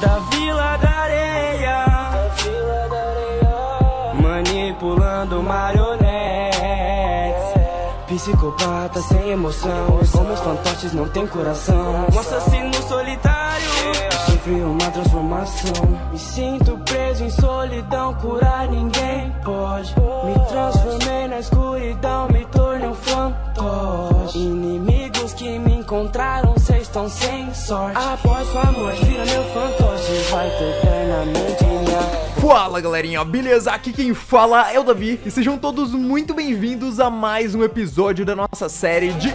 da Vila da Areia. Manipulando marionetes. Psicopata sem emoção. Como os fantoches não tem coração. Um assassino solitário. Eu sofri uma transformação. Me sinto preso em solidão. Curar ninguém pode. Me transformei na escuridão. Me tornei um fantoche. Inimigos que me encontraram. Cês estão sem sorte. Após sua morte, vira meu fantoche. Fala galerinha, beleza? Aqui quem fala é o Davi e sejam todos muito bem-vindos a mais um episódio da nossa série de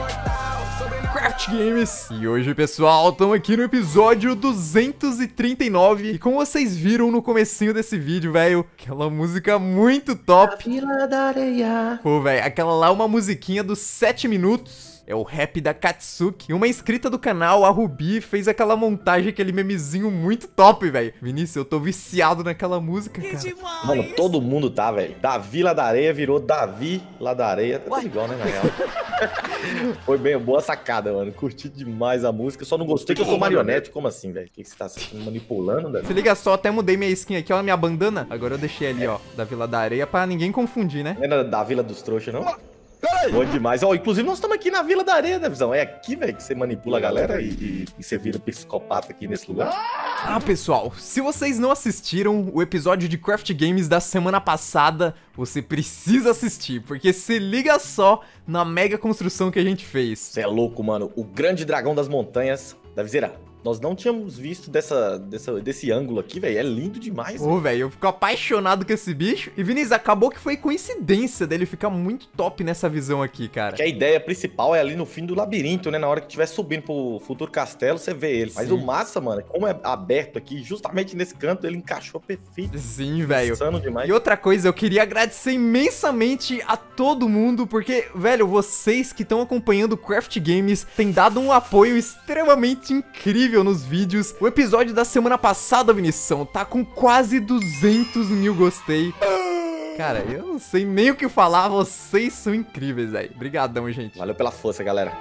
Craft Games. E hoje, pessoal, estamos aqui no episódio 239 e como vocês viram no comecinho desse vídeo, velho, aquela música muito top. Vila da Areia. Pô, velho, aquela lá é uma musiquinha dos 7 minutos. É o rap da Katsuki. E uma inscrita do canal, a Ruby, fez aquela montagem, aquele memezinho muito top, velho. Vinícius, eu tô viciado naquela música, cara. Mano, todo mundo tá, velho. Davi lá da areia virou Davi lá da areia. Tá igual, né, na real? Foi bem boa sacada, mano. Curti demais a música. Só não gostei que eu sou marionete. Como assim, velho? O que que você tá se manipulando, Davi? Se liga só, até mudei minha skin aqui, ó, minha bandana. Agora eu deixei ali, ó, da Vila da Areia pra ninguém confundir, né? Não era da Vila dos Trouxas, não? Bom demais. Ó, inclusive, nós estamos aqui na Vila da Areia, né, Visão? É aqui, velho, que você manipula a galera e, e- e você vira psicopata aqui nesse lugar. Ah, pessoal, se vocês não assistiram o episódio de Craft Games da semana passada, você precisa assistir, porque se liga só na mega construção que a gente fez. Você é louco, mano. O grande dragão das montanhas da Viseira. Nós não tínhamos visto dessa, dessa, desse ângulo aqui, velho. É lindo demais. Ô, velho, eu fico apaixonado com esse bicho. E Vinícius, acabou que foi coincidência dele ficar muito top nessa visão aqui, cara. Que a ideia principal é ali no fim do labirinto, né? Na hora que estiver subindo pro futuro castelo, você vê ele. Mas Sim. o massa, mano, como é aberto aqui, justamente nesse canto, ele encaixou perfeito. Sim, velho. Insano demais. E outra coisa, eu queria agradecer imensamente a todo mundo, porque, velho, vocês que estão acompanhando o Craft Games têm dado um apoio extremamente incrível nos vídeos. O episódio da semana passada, Vinição, tá com quase 200 mil gostei. Cara, eu não sei nem o que falar, vocês são incríveis, velho. Obrigadão, gente. Valeu pela força, galera.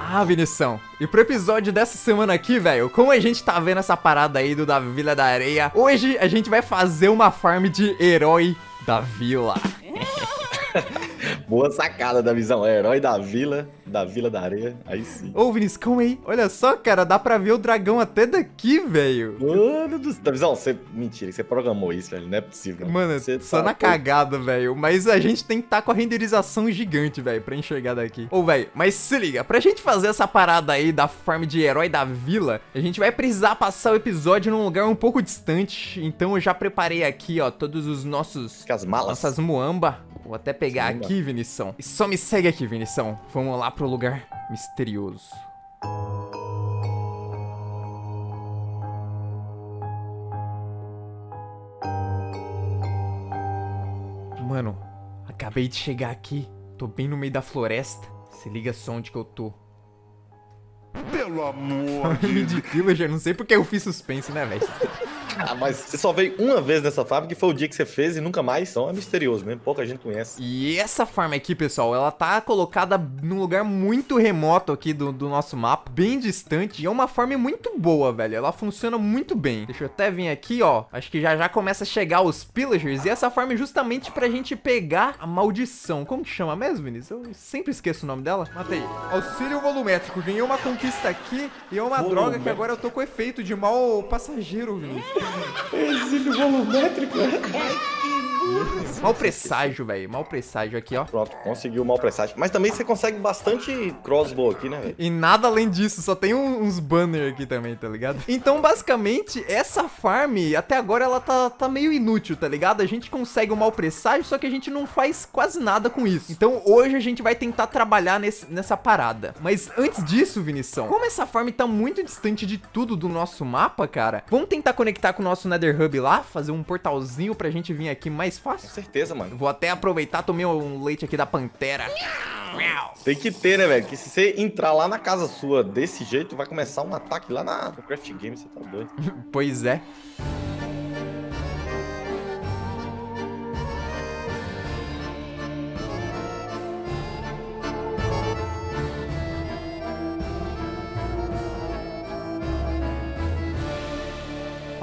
Ah, Vinição. E pro episódio dessa semana aqui, velho, como a gente tá vendo essa parada aí do da Vila da Areia, hoje a gente vai fazer uma farm de herói da vila. Boa sacada da visão. É herói da vila, da Vila da Areia. Aí sim. Ô, Vinícius, calma aí. Olha só, cara, dá pra ver o dragão até daqui, velho. Mano do céu. Da visão, você. Mentira, você programou isso, velho. Não é possível. Mano, você só tá- na cagada, velho. Mas a gente tem que estar com a renderização gigante, velho, pra enxergar daqui. Ô, velho, mas se liga, pra gente fazer essa parada aí da farm de herói da vila, a gente vai precisar passar o episódio num lugar um pouco distante. Então eu já preparei aqui, ó, todos os nossos as malas. nossas muamba. Vou até pegar Muamba. aqui, Vinição. E só me segue aqui, Vinição. Vamos lá pro lugar misterioso. Mano, acabei de chegar aqui. Tô bem no meio da floresta. Se liga só onde que eu tô. Pelo amor de villager, não sei porque eu fiz suspense, né, velho? Ah, mas você só veio uma vez nessa fábrica que foi o dia que você fez e nunca mais. Então é misterioso mesmo. Pouca gente conhece. E essa farm aqui, pessoal, ela tá colocada num lugar muito remoto aqui do, do nosso mapa, bem distante, e é uma farm muito boa, velho. Ela funciona muito bem. Deixa eu até vir aqui, ó. Acho que já já começa a chegar os pillagers, e essa farm é justamente pra gente pegar a maldição. Como que chama mesmo, Vinícius? Eu sempre esqueço o nome dela. Matei. Auxílio volumétrico. Ganhei uma conquista aqui, e é uma droga que agora eu tô com efeito de mal passageiro, Vinícius. Exílio volumétrico. Mal presságio, velho. Mal presságio aqui, ó. Pronto, conseguiu o mau presságio. Mas também você consegue bastante crossbow aqui, né, velho? E nada além disso, só tem uns banners aqui também, tá ligado? Então, basicamente, essa farm, até agora, ela tá, tá meio inútil, tá ligado? A gente consegue um mau presságio, só que a gente não faz quase nada com isso. Então, hoje a gente vai tentar trabalhar nesse- nessa parada. Mas antes disso, Vinição, como essa farm tá muito distante de tudo do nosso mapa, cara, vamos tentar conectar com o nosso Nether Hub lá, fazer um portalzinho pra gente vir aqui mais fácil? Com certeza, mano. Vou até aproveitar, tomei um leite aqui da Pantera. Tem que ter, né, velho? Que se você entrar lá na casa sua desse jeito, vai começar um ataque lá na no Craft Game, você tá doido. Pois é.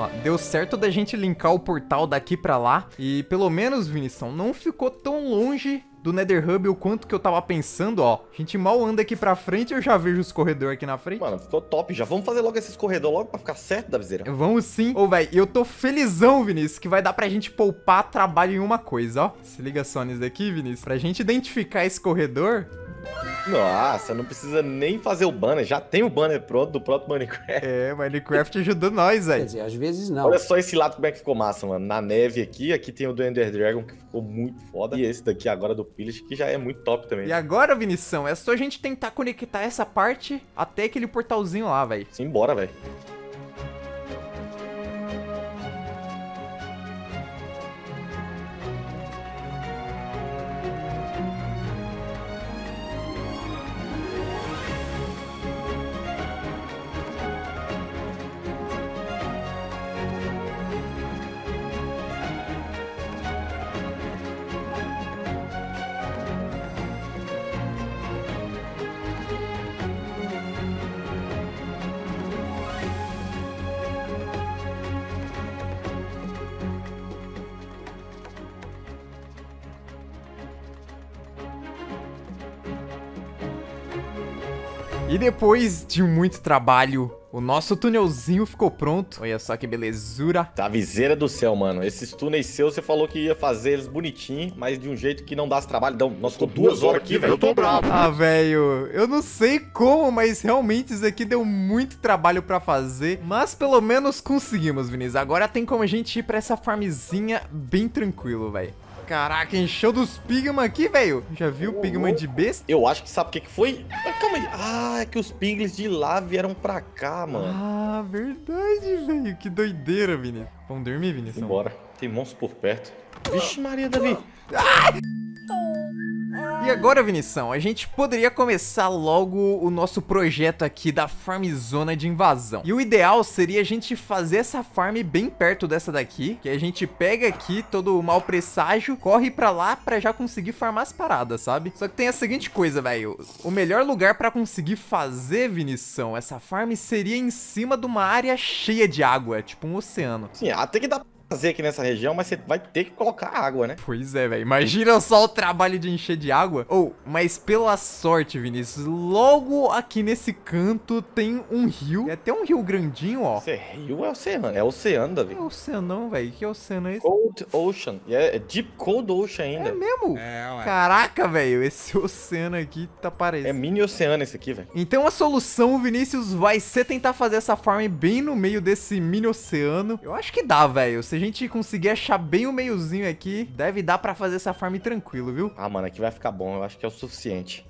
Ó, deu certo da gente linkar o portal daqui pra lá. E pelo menos, Vinição, não ficou tão longe do Nether Hub o quanto que eu tava pensando, ó. A gente mal anda aqui pra frente eu já vejo os corredores aqui na frente. Mano, ficou top. Já vamos fazer logo esses corredores logo pra ficar certo da viseira. Vamos sim. Ô, velho, eu tô felizão, Vinícius, que vai dar pra gente poupar trabalho em uma coisa, ó. Se liga só nisso daqui, Vinícius. Pra gente identificar esse corredor, Nossa, não precisa nem fazer o banner. Já tem o banner pronto do próprio Minecraft. é, Minecraft ajudou nós, Quer velho. dizer, às vezes não. Olha só esse lado como é que ficou massa, mano. Na neve aqui, aqui tem o do Ender Dragon, que ficou muito foda. E esse daqui agora do Pillage, que já é muito top também. E agora, Vinição, é só a gente tentar conectar essa parte até aquele portalzinho lá, velho. Simbora, velho. E depois de muito trabalho, o nosso túnelzinho ficou pronto. Olha só que belezura. Tá, viseira do céu, mano. Esses túneis seus, você falou que ia fazer eles bonitinho, mas de um jeito que não desse trabalho. Então, nós ficou duas horas aqui, velho. Eu tô bravo. Ah, velho, eu não sei como, mas realmente isso aqui deu muito trabalho pra fazer. Mas pelo menos conseguimos, Vinícius. Agora tem como a gente ir pra essa farmzinha bem tranquilo, velho. Caraca, encheu dos Pigman aqui, velho. Já viu o Pigman de besta? Eu acho que sabe o que que foi? Mas calma aí. Ah, é que os piglins de lá vieram pra cá, mano. Ah, verdade, velho. Que doideira, Vinícius. Vamos dormir, Vinícius? Embora. Tem monstros por perto. Vixe Maria, Davi. E agora, Vinição, a gente poderia começar logo o nosso projeto aqui da farmzona de invasão. E o ideal seria a gente fazer essa farm bem perto dessa daqui, que a gente pega aqui todo o mau presságio, corre pra lá pra já conseguir farmar as paradas, sabe? Só que tem a seguinte coisa, velho. O melhor lugar pra conseguir fazer, Vinição, essa farm seria em cima de uma área cheia de água, tipo um oceano. Sim, até que dá fazer aqui nessa região, mas você vai ter que colocar água, né? Pois é, velho. Imagina só o trabalho de encher de água. Ou, mas pela sorte, Vinícius, logo aqui nesse canto tem um rio. É até um rio grandinho, ó. É rio é oceano? É oceano, Davi. Que oceanão, velho. Que oceano é esse? Cold Ocean. É, é Deep Cold Ocean ainda. É mesmo? Caraca, velho. Esse oceano aqui tá É, parecendo. mini oceano esse aqui, velho. Então a solução, Vinícius, vai ser tentar fazer essa farm bem no meio desse mini oceano. Eu acho que dá, velho. Se a gente conseguir achar bem o meiozinho aqui, deve dar pra fazer essa farm tranquilo, viu? Ah, mano, aqui vai ficar bom. Eu acho que é o suficiente.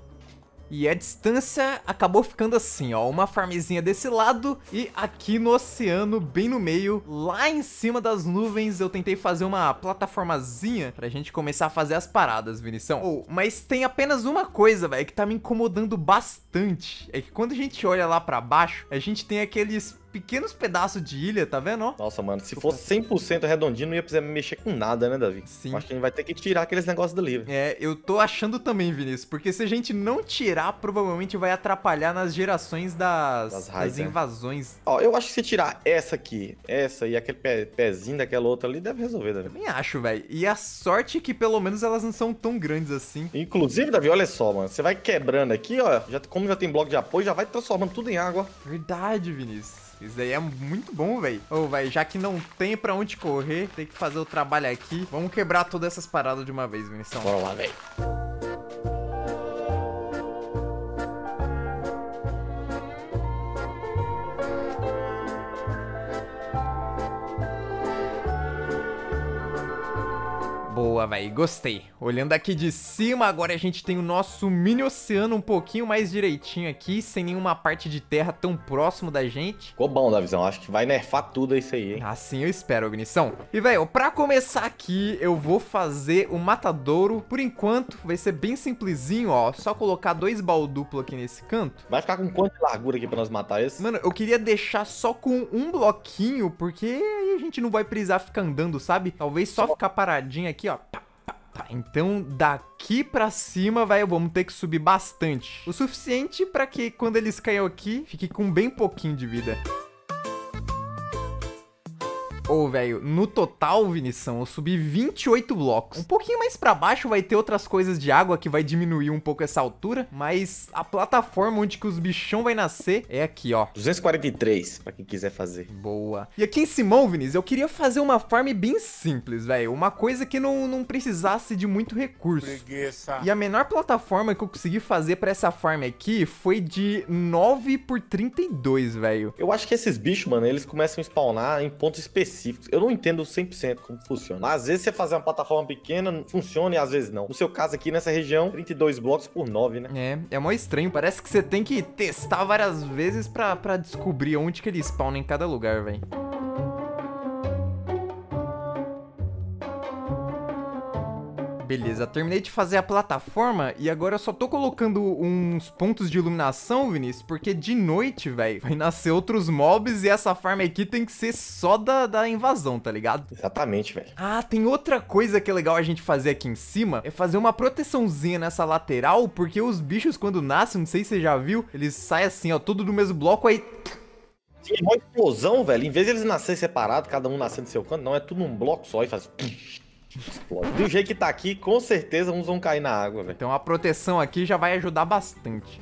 E a distância acabou ficando assim, ó, uma farmzinha desse lado e aqui no oceano, bem no meio, lá em cima das nuvens, eu tentei fazer uma plataformazinha pra gente começar a fazer as paradas, Vinição. Oh, mas tem apenas uma coisa, velho, que tá me incomodando bastante, é que quando a gente olha lá pra baixo, a gente tem aqueles pequenos pedaços de ilha, tá vendo? Nossa, mano, se fosse 100% redondinho, não ia precisar mexer com nada, né, Davi? Sim. Eu Acho que a gente vai ter que tirar aqueles negócios dali, velho. É, eu tô achando também, Vinícius, porque se a gente não tirar, provavelmente vai atrapalhar nas gerações das, Das das, raids, né? invasões. Ó, eu acho que se tirar essa aqui, essa e aquele pé- pezinho daquela outra ali, deve resolver, Davi. Nem acho, velho. E a sorte é que pelo menos elas não são tão grandes assim. Inclusive, Davi, olha só, mano. Você vai quebrando aqui, ó. Já, como já tem bloco de apoio, já vai transformando tudo em água. Verdade, Vinícius. Isso daí é muito bom, velho. Ô, velho, já que não tem pra onde correr, tem que fazer o trabalho aqui. Vamos quebrar todas essas paradas de uma vez, Vinição. Bora lá, velho. Boa, velho. Gostei. Olhando aqui de cima, agora a gente tem o nosso mini oceano um pouquinho mais direitinho aqui, sem nenhuma parte de terra tão próximo da gente. Ficou bom, Davizão. Acho que vai nerfar tudo isso aí, hein? Assim eu espero, Ignição. E, velho, pra começar aqui, eu vou fazer o matadouro. Por enquanto, vai ser bem simplesinho, ó. Só colocar dois baú duplo aqui nesse canto. Vai ficar com quanto de largura aqui pra nós matar esse? Mano, eu queria deixar só com um bloquinho, porque a gente não vai precisar ficar andando, sabe? Talvez só ficar paradinho aqui, ó. Então, daqui pra cima, velho, vamos ter que subir bastante. O suficiente pra que quando eles caiam aqui, fique com bem pouquinho de vida. Ô, velho, no total, Vinição, eu subi 28 blocos. Um pouquinho mais pra baixo vai ter outras coisas de água que vai diminuir um pouco essa altura, mas a plataforma onde que os bichão vai nascer é aqui, ó. 243, pra quem quiser fazer. Boa. E aqui em Simão, Vinícius, eu queria fazer uma farm bem simples, velho. Uma coisa que não, não precisasse de muito recurso. Preguiça. E a menor plataforma que eu consegui fazer pra essa farm aqui foi de 9 por 32, velho. Eu acho que esses bichos, mano, eles começam a spawnar em pontos específicos. Eu não entendo 100% como funciona. Mas às vezes você fazer uma plataforma pequena, funciona e às vezes não. No seu caso aqui, nessa região, 32 blocos por 9, né? É, é mó estranho. Parece que você tem que testar várias vezes pra, pra descobrir onde que ele spawna em cada lugar, velho. Beleza, terminei de fazer a plataforma e agora eu só tô colocando uns pontos de iluminação, Vinícius, porque de noite, velho, vai nascer outros mobs e essa farm aqui tem que ser só da, da invasão, tá ligado? Exatamente, velho. Ah, tem outra coisa que é legal a gente fazer aqui em cima, é fazer uma proteçãozinha nessa lateral, porque os bichos quando nascem, não sei se você já viu, eles saem assim, ó, tudo do mesmo bloco, aí... Sim, é uma explosão, velho. Em vez de eles nascerem separados, cada um nascendo no seu canto, não, é tudo num bloco só e faz... Explode. Do jeito que tá aqui, com certeza uns vão cair na água, velho. Então a proteção aqui já vai ajudar bastante.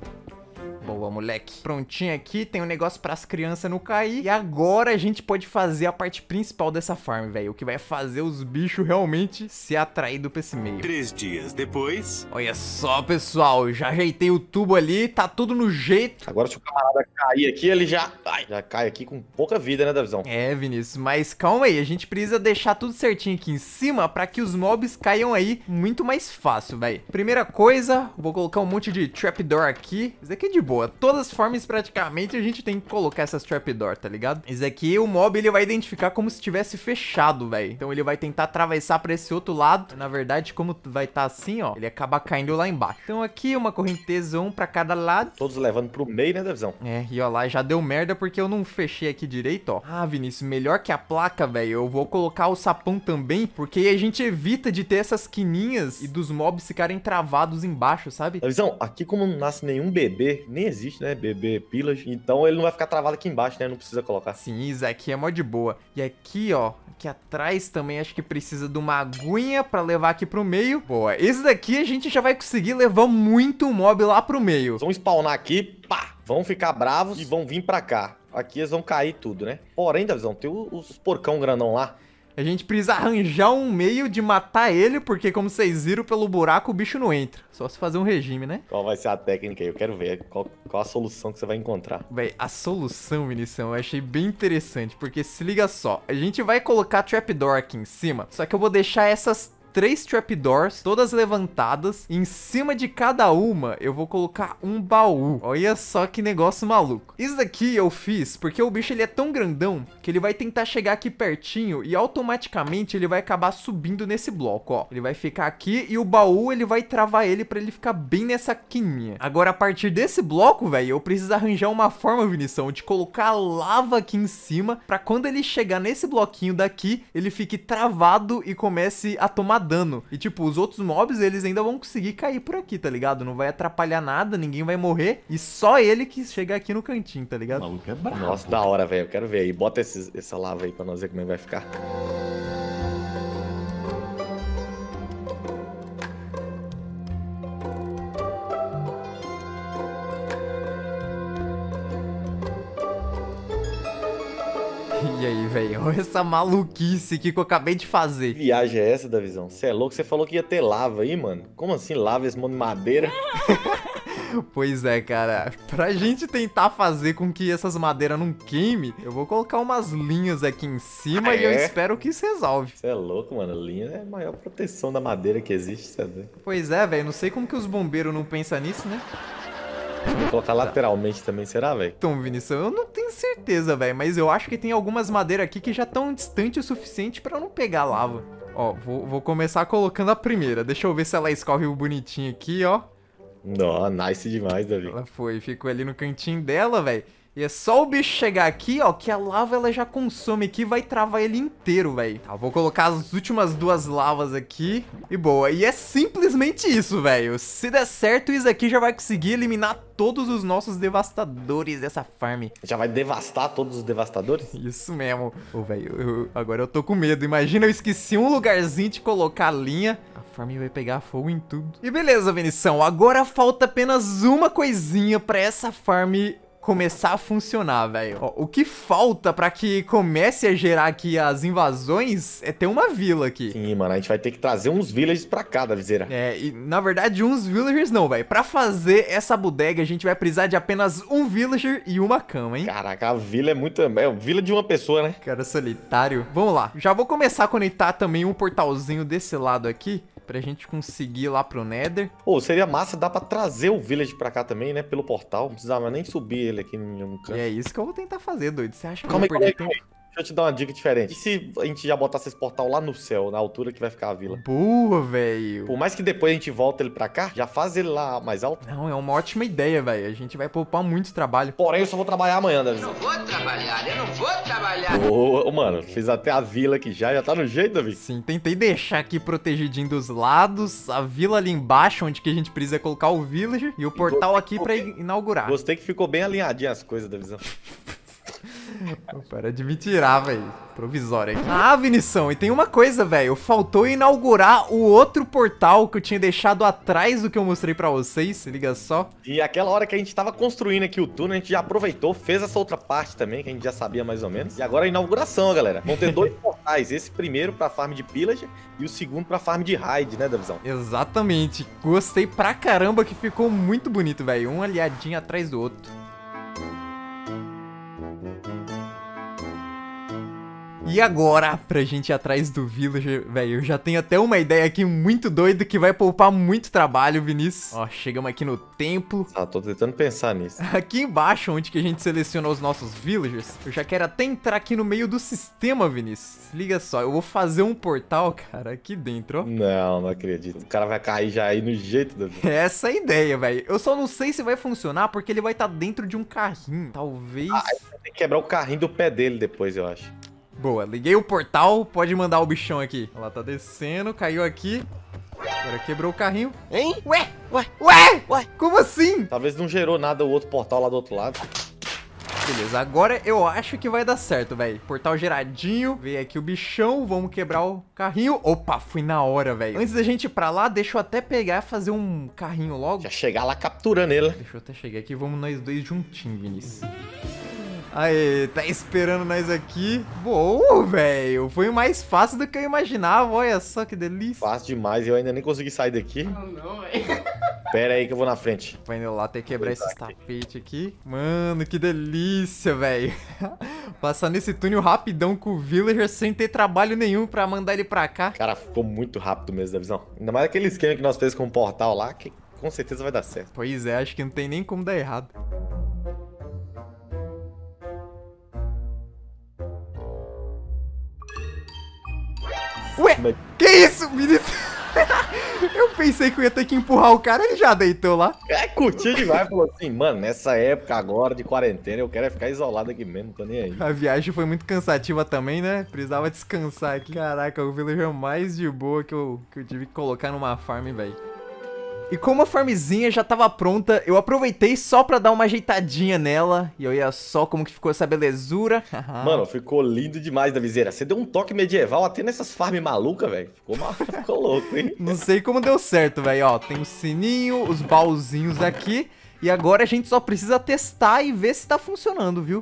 Boa, moleque. Prontinho aqui, tem um negócio para as crianças não cair. E agora a gente pode fazer a parte principal dessa farm, velho. O que vai fazer os bichos realmente se atrair do esse meio. Três dias depois. Olha só, pessoal. Já ajeitei o tubo ali, tá tudo no jeito. Agora se o camarada cair aqui, ele já... Ai, já cai aqui com pouca vida, né, Davizão? É, Vinícius, mas calma aí. A gente precisa deixar tudo certinho aqui em cima para que os mobs caiam aí muito mais fácil, velho. Primeira coisa, vou colocar um monte de trapdoor aqui. Isso aqui é de boa. Todas as formas, praticamente, a gente tem que colocar essas trapdoor, tá ligado? Isso aqui, o mob, ele vai identificar como se tivesse fechado, velho. Então ele vai tentar atravessar pra esse outro lado. Na verdade, como vai estar tá assim, ó, ele acaba caindo lá embaixo. Então aqui, uma correnteza, um pra cada lado. Todos levando pro meio, né, Davizão? É, e ó lá, já deu merda porque eu não fechei aqui direito, ó. Ah, Vinícius, melhor que a placa, velho. Eu vou colocar o sapão também, porque aí a gente evita de ter essas quininhas e dos mobs ficarem travados embaixo, sabe? Davizão, aqui como não nasce nenhum bebê, nem existe, né? Bebê pilas. Então ele não vai ficar travado aqui embaixo, né? Não precisa colocar. Sim, isso aqui é mó de boa. E aqui, ó, aqui atrás também acho que precisa de uma aguinha pra levar aqui pro meio. Boa, esse daqui a gente já vai conseguir levar muito mob lá pro meio. Vão spawnar aqui, pá! Vão ficar bravos e vão vir pra cá. Aqui eles vão cair tudo, né? Porém, Davizão, tem os porcão grandão lá. A gente precisa arranjar um meio de matar ele, porque como vocês viram pelo buraco, o bicho não entra. Só se fazer um regime, né? Qual vai ser a técnica aí? Eu quero ver qual, qual a solução que você vai encontrar. Véi, a solução, Vinição, eu achei bem interessante, porque se liga só, a gente vai colocar trapdoor aqui em cima, só que eu vou deixar essas três trapdoors, todas levantadas. Em cima de cada uma, eu vou colocar um baú. Olha só que negócio maluco. Isso daqui eu fiz porque o bicho ele é tão grandão que ele vai tentar chegar aqui pertinho e automaticamente ele vai acabar subindo nesse bloco, ó. Ele vai ficar aqui e o baú ele vai travar ele para ele ficar bem nessa quininha. Agora, a partir desse bloco, velho, eu preciso arranjar uma forma, Vinição, de colocar lava aqui em cima para quando ele chegar nesse bloquinho daqui, ele fique travado e comece a tomar dano. E tipo, os outros mobs, eles ainda vão conseguir cair por aqui, tá ligado? Não vai atrapalhar nada, ninguém vai morrer. E só ele que chega aqui no cantinho, tá ligado? O maluco é bravo. Nossa, da hora, velho. Eu quero ver aí. Bota esses, essa lava aí pra nós ver como é que vai ficar. E aí, velho? Olha essa maluquice que eu acabei de fazer. Que viagem é essa, Davizão? Você é louco? Você falou que ia ter lava aí, mano. Como assim lava esse monte de madeira? Pois é, cara. Pra gente tentar fazer com que essas madeiras não queime, eu vou colocar umas linhas aqui em cima Ah, e eu é? espero que isso resolve. Você é louco, mano. Linha é a maior proteção da madeira que existe, sabe? Pois é, velho. Não sei como que os bombeiros não pensam nisso, né? Vou colocar lateralmente também, será, velho? Então, Vinição, eu não tenho certeza, velho, mas eu acho que tem algumas madeiras aqui que já estão distante o suficiente pra não pegar lava. Ó, vou, vou começar colocando a primeira. Deixa eu ver se ela escorre bonitinho aqui, ó. Não, nice demais, Davi. Ela foi, ficou ali no cantinho dela, velho. E é só o bicho chegar aqui, ó, que a lava ela já consome aqui vai travar ele inteiro, velho. Tá, vou colocar as últimas duas lavas aqui e boa. E é simplesmente isso, velho. Se der certo, isso aqui já vai conseguir eliminar todos os nossos devastadores dessa farm. Já vai devastar todos os devastadores? Isso mesmo. Ô, velho, agora eu tô com medo. Imagina eu esqueci um lugarzinho de colocar a linha. A farm vai pegar fogo em tudo. E beleza, Venição. Agora falta apenas uma coisinha pra essa farm começar a funcionar, velho. O que falta pra que comece a gerar aqui as invasões é ter uma vila aqui. Sim, mano, a gente vai ter que trazer uns villages pra cá da viseira. É, e na verdade uns villagers não, velho. Pra fazer essa bodega a gente vai precisar de apenas um villager e uma cama, hein? Caraca, a vila é muito. É a vila de uma pessoa, né? Cara solitário. Vamos lá. Já vou começar a conectar também um portalzinho desse lado aqui. Pra gente conseguir ir lá pro Nether. Pô, seria massa dar pra trazer o village pra cá também, né? Pelo portal. Não precisava nem subir ele aqui em um E canto. é isso que eu vou tentar fazer, doido. Você acha que eu Calma vou aí, perder calma tempo? Deixa eu te dar uma dica diferente. E se a gente já botasse esse portal lá no céu, na altura que vai ficar a vila? Boa, velho. Por mais que depois a gente volta ele pra cá, já faz ele lá mais alto. Não, é uma ótima ideia, velho. A gente vai poupar muito trabalho. Porém, eu só vou trabalhar amanhã, Davi. Vou trabalhar, eu não vou trabalhar. Ô, ô, mano, fiz até a vila aqui já, já tá no jeito, Davi. Sim, tentei deixar aqui protegidinho dos lados, a vila ali embaixo, onde que a gente precisa colocar o villager, e o portal aqui pra inaugurar. Gostei que ficou bem alinhadinho as coisas da visão. Pô, Para de me tirar, velho. Provisório aqui. Ah, Vinição, e tem uma coisa, velho. Faltou inaugurar o outro portal que eu tinha deixado atrás do que eu mostrei pra vocês. Se liga só. E aquela hora que a gente tava construindo aqui o túnel, a gente já aproveitou, fez essa outra parte também, que a gente já sabia mais ou menos. E agora a inauguração, galera. Vão ter dois portais. Esse primeiro pra farm de pillager e o segundo pra farm de raid, né, Davizão? Exatamente. Gostei pra caramba que ficou muito bonito, velho. Um aliadinho atrás do outro. E agora, pra gente ir atrás do Villager, velho, eu já tenho até uma ideia aqui muito doida que vai poupar muito trabalho, Vinícius. Ó, chegamos aqui no templo. Ah, tô tentando pensar nisso. Aqui embaixo, onde que a gente selecionou os nossos villagers, eu já quero até entrar aqui no meio do sistema, Vinícius. Liga só, eu vou fazer um portal, cara, aqui dentro, ó. Não, não acredito. O cara vai cair já aí no jeito, Davi. É essa a ideia, velho. Eu só não sei se vai funcionar porque ele vai estar dentro de um carrinho. Talvez. Tem que quebrar o carrinho do pé dele depois, eu acho. Boa, liguei o portal, pode mandar o bichão aqui. Ela tá descendo, caiu aqui. Agora quebrou o carrinho. Hein? Ué, Ué? ué, Ué? como assim? Talvez não gerou nada o outro portal lá do outro lado. Beleza, agora eu acho que vai dar certo, velho. Portal geradinho, veio aqui o bichão, vamos quebrar o carrinho. Opa, fui na hora, velho. Antes da gente ir pra lá, deixa eu até pegar e fazer um carrinho logo. Já chegar lá capturando ele. né? Deixa eu até chegar aqui, vamos nós dois juntinhos, Vinícius. Aê, tá esperando nós aqui. Boa, velho. Foi mais fácil do que eu imaginava. Olha só que delícia. Fácil demais, eu ainda nem consegui sair daqui. Não, velho. Pera aí que eu vou na frente. Vai indo lá até quebrar esses tapetes aqui. Mano, que delícia, velho. Passar nesse túnel rapidão com o Villager sem ter trabalho nenhum pra mandar ele pra cá. Cara, ficou muito rápido mesmo da visão. Ainda mais aquele esquema que nós fez com o portal lá, que com certeza vai dar certo. Pois é, acho que não tem nem como dar errado. Ué, Mas- que isso, menino? eu pensei que eu ia ter que empurrar o cara, ele já deitou lá. É, curtiu demais, falou assim, mano, nessa época agora de quarentena, eu quero é ficar isolado aqui mesmo, não tô nem aí. A viagem foi muito cansativa também, né? Precisava descansar aqui. Caraca, o villager mais de boa que eu, que eu tive que colocar numa farm, velho. E como a farmzinha já tava pronta, eu aproveitei só pra dar uma ajeitadinha nela. E olha só como que ficou essa belezura. Mano, ficou lindo demais da viseira. Você deu um toque medieval até nessas farm malucas, velho. Ficou, mal... ficou louco, hein? Não sei como deu certo, velho. Ó, tem o sininho, os baúzinhos aqui. E agora a gente só precisa testar e ver se tá funcionando, viu?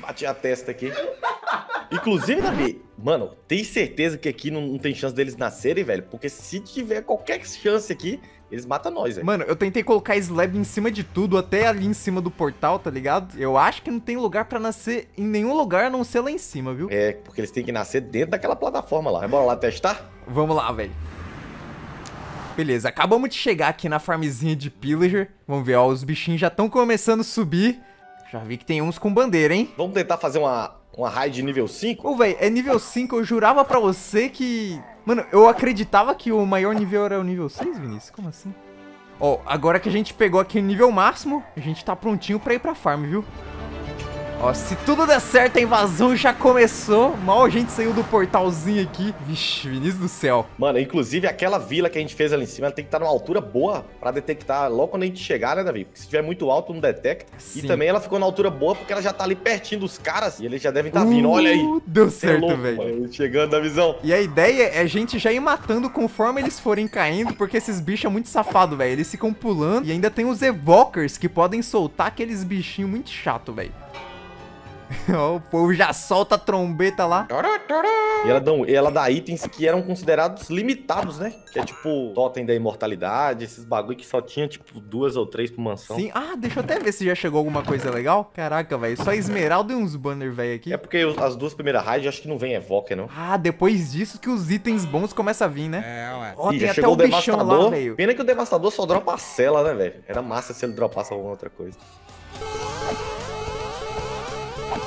Bati a testa aqui. Inclusive, Davi, mano, tem certeza que aqui não, não tem chance deles nascerem, velho? Porque se tiver qualquer chance aqui, eles matam nós, velho. Mano, eu tentei colocar slab em cima de tudo, até ali em cima do portal, tá ligado? Eu acho que não tem lugar pra nascer em nenhum lugar a não ser lá em cima, viu? É, porque eles têm que nascer dentro daquela plataforma lá. Bora lá testar? Vamos lá, velho. Beleza, acabamos de chegar aqui na farmzinha de pillager. Vamos ver, ó, os bichinhos já estão começando a subir. Já vi que tem uns com bandeira, hein? Vamos tentar fazer uma, uma raid nível 5? Ô, velho, é nível 5, eu jurava pra você que... Mano, eu acreditava que o maior nível era o nível 6, Vinícius? Como assim? Ó, agora que a gente pegou aqui o nível máximo, a gente tá prontinho pra ir pra farm, viu? Ó, se tudo der certo, a invasão já começou. Mal a gente saiu do portalzinho aqui. Vixe, Vinícius do céu. Mano, inclusive aquela vila que a gente fez ali em cima, ela tem que estar numa altura boa pra detectar logo quando a gente chegar, né, Davi? Porque se estiver muito alto, não detecta. Sim. E também ela ficou na altura boa porque ela já tá ali pertinho dos caras e eles já devem estar vindo. Olha aí. Uh, Deu é certo, velho. Chegando na visão. E a ideia é a gente já ir matando conforme eles forem caindo, porque esses bichos é muito safado, velho. Eles ficam pulando e ainda tem os evokers que podem soltar aqueles bichinhos muito chato, velho. Ó, o povo já solta a trombeta lá. E ela, dão, e ela dá itens que eram considerados limitados, né? Que é tipo totem da imortalidade, esses bagulho que só tinha tipo duas ou três por mansão. Sim. Ah, deixa eu até ver se já chegou alguma coisa legal. Caraca, velho. Só esmeralda e uns banner, velho, aqui. É porque as duas primeiras raids acho que não vem Evoker, não. Ah, depois disso que os itens bons começam a vir, né? É, ué. Ó, Ih, tem já até chegou o bichão lá, velho. Pena que o Devastador só dropa a cela, né, velho? Era massa se ele dropasse alguma outra coisa.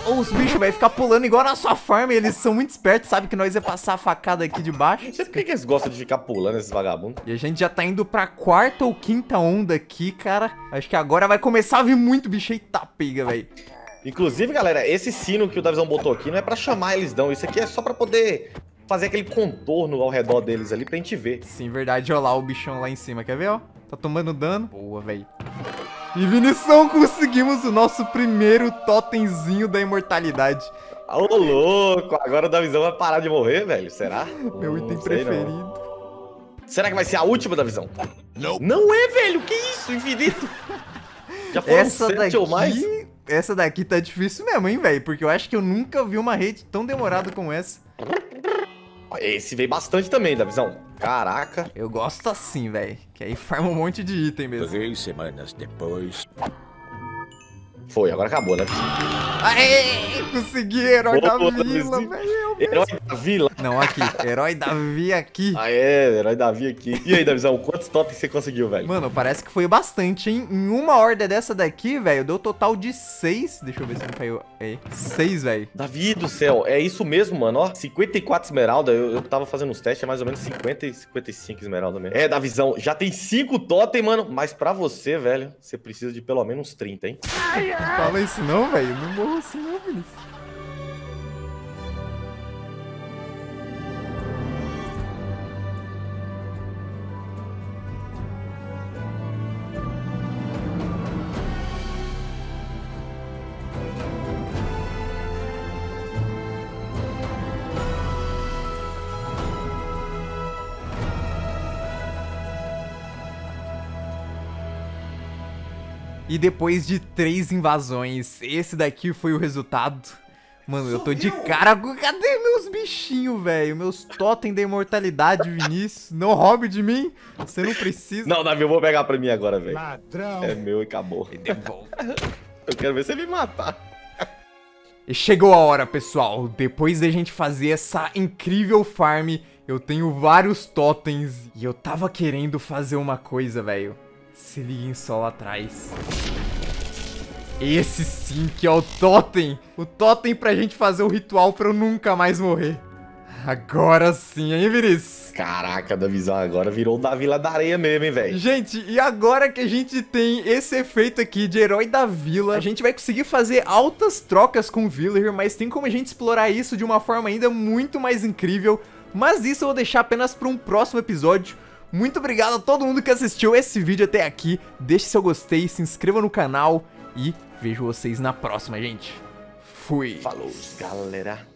Ou os bichos, vai ficar pulando igual na sua farm. Eles são muito espertos, sabe que nós ia passar a facada aqui de baixo. Não sei por que que eles gostam de ficar pulando, esses vagabundos. E a gente já tá indo pra quarta ou quinta onda aqui, cara. Acho que agora vai começar a vir muito bicho. Eita pega, velho. Inclusive, galera, esse sino que o Davizão botou aqui não é pra chamar eles, não. Isso aqui é só pra poder fazer aquele contorno ao redor deles ali pra gente ver. Sim, verdade. Olha lá o bichão lá em cima. Quer ver, ó? Tá tomando dano. Boa, velho. E Vinição, conseguimos o nosso primeiro totemzinho da imortalidade. Ô, louco! Agora o Davizão vai parar de morrer, velho? Será? Meu item sei, não. preferido. Será que vai ser a última Davizão? Não. Não é, velho! Que isso? Infinito! Já foram Essa sete daqui, ou mais? essa daqui tá difícil mesmo, hein, velho? Porque eu acho que eu nunca vi uma rede tão demorada como essa. Esse veio bastante também, Davizão. Caraca. Eu gosto assim, velho. Que aí farma um monte de item mesmo. Três semanas depois. Foi, agora acabou, né? Aê! Consegui, herói da Boa, vila, Luizinho. velho. Herói da vila. Não, aqui. Herói da vila aqui. Aê, herói Davi aqui. E aí, Davizão, quantos totens você conseguiu, velho? Mano, parece que foi bastante, hein? Em uma horda dessa daqui, velho, deu total de seis. Deixa eu ver se não caiu. É, seis, velho. Davi do céu, é isso mesmo, mano, ó. 54 esmeralda, eu, eu tava fazendo uns testes, é mais ou menos 50 e 55 esmeralda mesmo. É, Davizão, já tem 5 totem, mano, mas pra você, velho, você precisa de pelo menos uns 30, hein? Fala isso não, velho. Não morro assim não, Vinícius. E depois de três invasões, esse daqui foi o resultado. Mano, eu tô de cara com... Cadê meus bichinhos, velho? Meus totem da imortalidade, Vinícius. Não roube de mim. Você não precisa. Não, Davi, eu vou pegar pra mim agora, velho. Ladrão. É meu e acabou. Eu quero ver você me matar. E chegou a hora, pessoal. Depois da gente fazer essa incrível farm, eu tenho vários totens. E eu tava querendo fazer uma coisa, velho. Se liguem só lá atrás. Esse sim que é o totem. O totem pra gente fazer o ritual pra eu nunca mais morrer. Agora sim, hein, Vinícius? Caraca, Davizão, agora virou o Davi lá da areia mesmo, hein, velho. Gente, e agora que a gente tem esse efeito aqui de herói da vila, a gente vai conseguir fazer altas trocas com o villager, mas tem como a gente explorar isso de uma forma ainda muito mais incrível. Mas isso eu vou deixar apenas para um próximo episódio. Muito obrigado a todo mundo que assistiu esse vídeo até aqui. Deixe seu gostei, se inscreva no canal e vejo vocês na próxima, gente. Fui. Falou, galera.